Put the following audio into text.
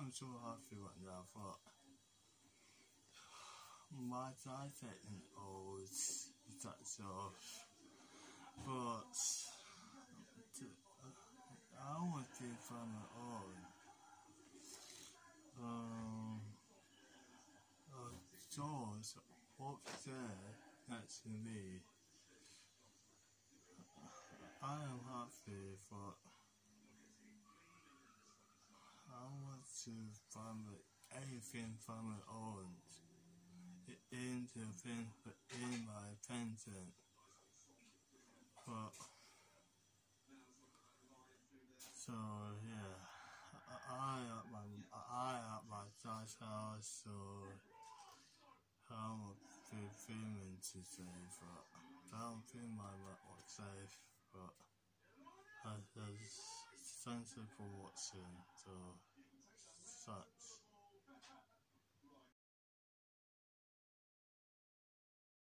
I'm so happy right now for my dad getting old, that's all. But I want to find my own. Um, uh, George, what's there next to me? I am happy, but I want to find anything from my own into thing in my painting. But so yeah, I at my I at my dad's house, so I'm be filming today, but I don't think my network safe, but uh, there's thanks for watching, so.